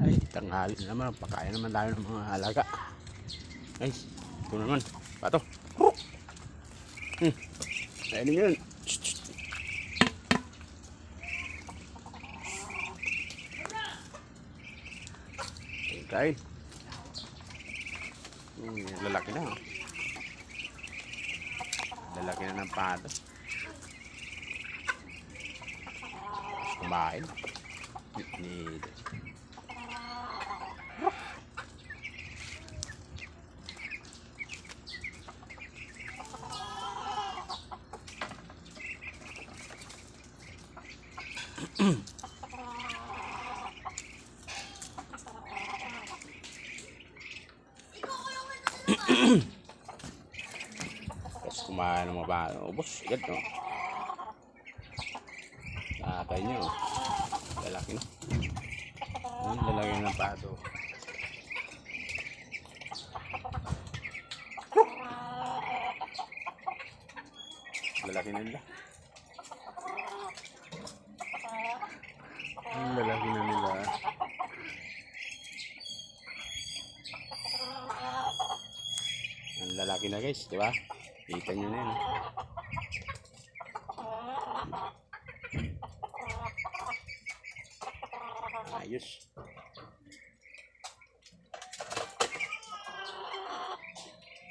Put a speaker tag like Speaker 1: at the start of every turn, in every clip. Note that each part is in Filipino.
Speaker 1: Ay, tanghali na naman. Pakain naman tayo ng mga alaga. Ay, ito naman. Pato. Hmm. Kainin yun. Ayun. Hmm, lalaki na. Lalaki na ng pato. Kumain. Ni Tapos kumain ng mga bata. Ubus, agad no. Nakakay niyo. Lalaki na. Ang lalaki ng pato. Lalaki nila. Ang lalaki na nila. Ang lalaki na guys, di ba? Kita nyo na yan. Ayos.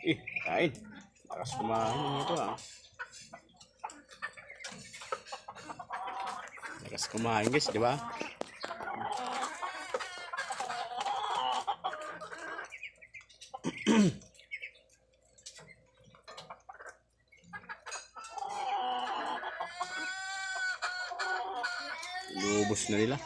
Speaker 1: Eh, kain. Lakas kumain ng ito ah. Lakas kumain guys, di ba? Lubos na nila.